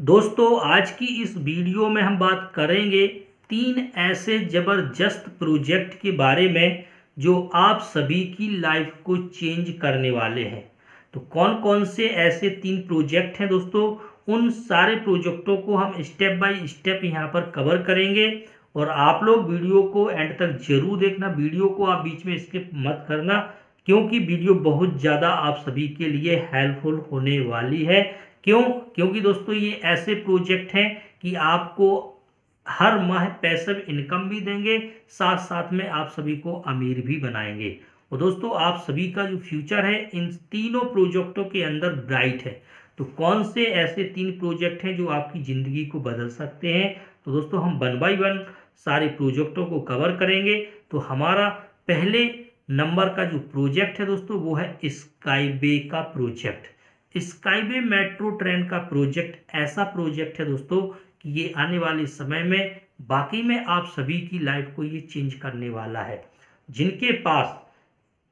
दोस्तों, आज की इस वीडियो में हम बात करेंगे तीन ऐसे ज़बरदस्त प्रोजेक्ट के बारे में जो आप सभी की लाइफ को चेंज करने वाले हैं। तो कौन कौन से ऐसे तीन प्रोजेक्ट हैं दोस्तों? उन सारे प्रोजेक्टों को हम स्टेप बाय स्टेप यहाँ पर कवर करेंगे और आप लोग वीडियो को एंड तक ज़रूर देखना। वीडियो को आप बीच में स्किप मत करना, क्योंकि वीडियो बहुत ज़्यादा आप सभी के लिए हेल्पफुल होने वाली है। क्यों? क्योंकि दोस्तों ये ऐसे प्रोजेक्ट हैं कि आपको हर माह पैसिव इनकम भी देंगे साथ साथ में आप सभी को अमीर भी बनाएँगे। और दोस्तों, आप सभी का जो फ्यूचर है, इन तीनों प्रोजेक्टों के अंदर ब्राइट है। तो कौन से ऐसे तीन प्रोजेक्ट हैं जो आपकी ज़िंदगी को बदल सकते हैं? तो दोस्तों, हम वन बाई वन सारे प्रोजेक्टों को कवर करेंगे। तो हमारा पहले नंबर का जो प्रोजेक्ट है दोस्तों, वो है स्काईबे का प्रोजेक्ट स्काईबे मेट्रो ट्रेन का प्रोजेक्ट, ऐसा प्रोजेक्ट है दोस्तों कि ये आने वाले समय में बाकी में आप सभी की लाइफ को ये चेंज करने वाला है। जिनके पास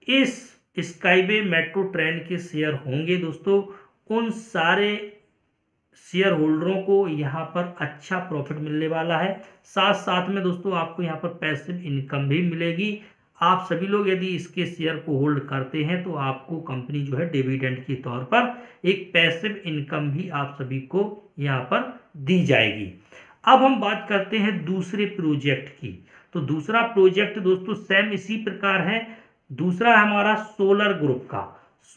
इस स्काईबे मेट्रो ट्रेन के शेयर होंगे दोस्तों, उन सारे शेयर होल्डरों को यहाँ पर अच्छा प्रॉफिट मिलने वाला है। साथ साथ में दोस्तों, आपको यहाँ पर पैसिव इनकम भी मिलेगी। आप सभी लोग यदि इसके शेयर को होल्ड करते हैं तो आपको कंपनी जो है डिविडेंड के तौर पर एक पैसिव इनकम भी आप सभी को यहाँ पर दी जाएगी। अब हम बात करते हैं दूसरे प्रोजेक्ट की। तो दूसरा प्रोजेक्ट दोस्तों सेम इसी प्रकार है। दूसरा हमारा सोलर ग्रुप का।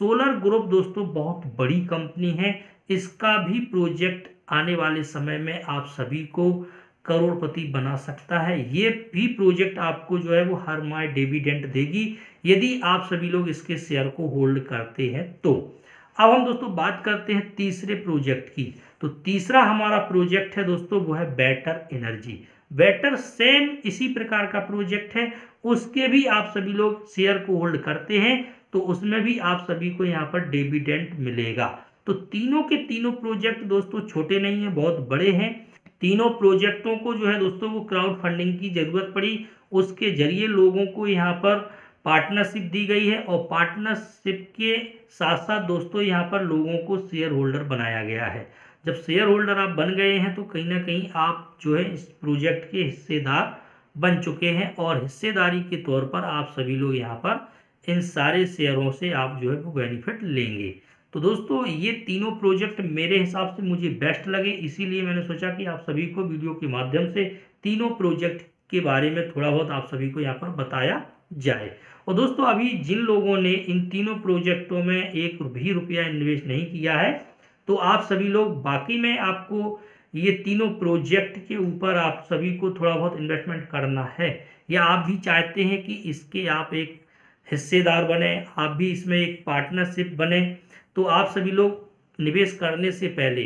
सोलर ग्रुप दोस्तों बहुत बड़ी कंपनी है। इसका भी प्रोजेक्ट आने वाले समय में आप सभी को करोड़पति बना सकता है। ये भी प्रोजेक्ट आपको जो है वो हर माह डिविडेंड देगी, यदि आप सभी लोग इसके शेयर को होल्ड करते हैं तो। अब हम दोस्तों बात करते हैं तीसरे प्रोजेक्ट की। तो तीसरा हमारा प्रोजेक्ट है दोस्तों, वो है बेटर एनर्जी। बेटर सेम इसी प्रकार का प्रोजेक्ट है, उसके भी आप सभी लोग शेयर को होल्ड करते हैं तो उसमें भी आप सभी को यहाँ पर डिविडेंड मिलेगा। तो तीनों के तीनों प्रोजेक्ट दोस्तों छोटे नहीं है, बहुत बड़े हैं तीनों प्रोजेक्टों को जो है दोस्तों, वो क्राउड फंडिंग की ज़रूरत पड़ी। उसके ज़रिए लोगों को यहाँ पर पार्टनरशिप दी गई है और पार्टनरशिप के साथ साथ दोस्तों, यहाँ पर लोगों को शेयर होल्डर बनाया गया है। जब शेयर होल्डर आप बन गए हैं तो कहीं ना कहीं आप जो है इस प्रोजेक्ट के हिस्सेदार बन चुके हैं और हिस्सेदारी के तौर पर आप सभी लोग यहाँ पर इन सारे शेयरों से आप जो है वो बेनिफिट लेंगे। तो दोस्तों, ये तीनों प्रोजेक्ट मेरे हिसाब से मुझे बेस्ट लगे, इसीलिए मैंने सोचा कि आप सभी को वीडियो के माध्यम से तीनों प्रोजेक्ट के बारे में थोड़ा बहुत आप सभी को यहाँ पर बताया जाए। और दोस्तों, अभी जिन लोगों ने इन तीनों प्रोजेक्टों में एक भी रुपया इन्वेस्ट नहीं किया है तो आप सभी लोग, बाकी में आपको ये तीनों प्रोजेक्ट के ऊपर आप सभी को थोड़ा बहुत इन्वेस्टमेंट करना है। या आप भी चाहते हैं कि इसके आप एक हिस्सेदार बने, आप भी इसमें एक पार्टनरशिप बने तो आप सभी लोग निवेश करने से पहले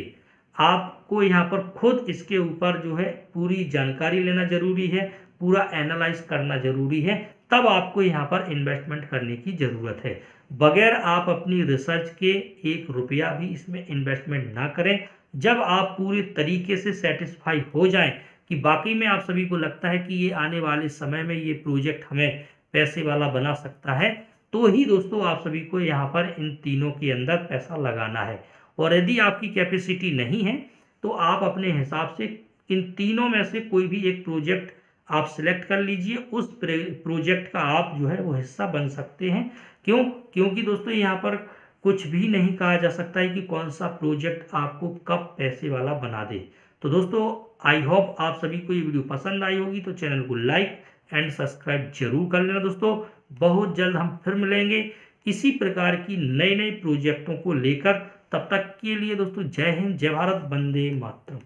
आपको यहाँ पर खुद इसके ऊपर जो है पूरी जानकारी लेना ज़रूरी है, पूरा एनालाइज करना ज़रूरी है, तब आपको यहाँ पर इन्वेस्टमेंट करने की ज़रूरत है। बगैर आप अपनी रिसर्च के एक रुपया भी इसमें इन्वेस्टमेंट ना करें। जब आप पूरी तरीके से सेटिस्फाई हो जाएँ कि बाकी में आप सभी को लगता है कि ये आने वाले समय में ये प्रोजेक्ट हमें पैसे वाला बना सकता है तो ही दोस्तों आप सभी को यहाँ पर इन तीनों के अंदर पैसा लगाना है। और यदि आपकी कैपेसिटी नहीं है तो आप अपने हिसाब से इन तीनों में से कोई भी एक प्रोजेक्ट आप सिलेक्ट कर लीजिए। उस प्रोजेक्ट का आप जो है वो हिस्सा बन सकते हैं। क्यों? क्योंकि दोस्तों यहाँ पर कुछ भी नहीं कहा जा सकता है कि कौन सा प्रोजेक्ट आपको कब पैसे वाला बना दे। तो दोस्तों आई होप आप सभी को ये वीडियो पसंद आई होगी। तो चैनल को लाइक एंड सब्सक्राइब ज़रूर कर लेना दोस्तों। बहुत जल्द हम फिर मिलेंगे इसी प्रकार की नए नए प्रोजेक्टों को लेकर। तब तक के लिए दोस्तों, जय हिंद, जय भारत, वंदे मातरम।